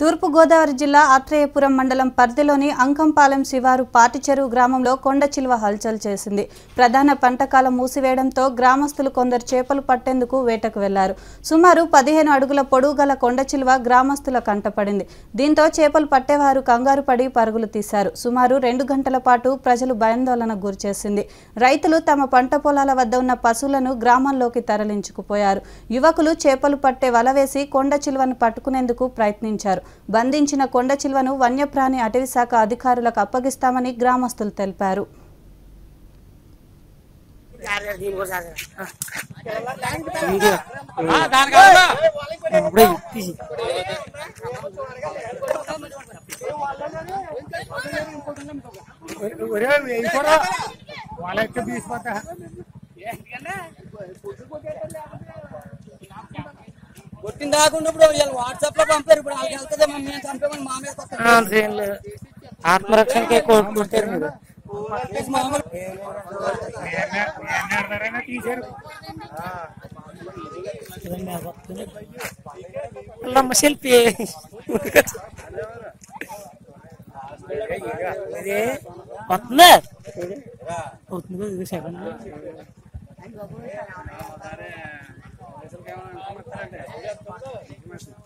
తూర్పుగోదావరి జిల్లా ఆత్రేయపురం మండలం పరిధిలోని అంకంపాలెం శివారు పాటిచెరువు గ్రామంలో కొండ చిలువ హల్చల్ చేసింది. ప్రధాన పంటకాలం మూసివేయడంతో గ్రామస్తులు కొందరు చేపలు పట్టేందుకు వేటకు వెళ్ళారు. సుమారు పదిహేను అడుగుల పొడవు గల కొండ చిలువ గ్రామస్తుల కంటపడింది. దీంతో చేపలు పట్టేవారు కంగారు పడి పరుగులు తీశారు. సుమారు రెండు గంటల పాటు ప్రజలు భయాందోళనకు గురిచేసింది. రైతులు తమ పంట పొలాల వద్ద ఉన్న పశువులను గ్రామంలోకి తరలించుకుపోయారు. యువకులు చేపలు పట్టే వల వేసి కొండ చిలువను పట్టుకునేందుకు ప్రయత్నించారు. బంధించిన కొండ చిల్వను వన్యప్రాణి అటవీ శాఖ అధికారులకు అప్పగిస్తామని గ్రామస్తులు తెలిపారు వాళ్ళకి తీసుకుంటా కొట్టిన దాకుండా ఇప్పుడు వీళ్ళు వాట్సాప్ లో పంపారు ఇప్పుడు వాళ్ళకి వెళ్తుంది మమ్మీ అని చంపేమని మా మీద కొట్టారు. ఆత్మరక్షణకి కోరుకుంటారు మీరు కేసు మామూలు తీసారు సెల్ఫీ వస్తుందా అవుతుంది ఇది సెకండ్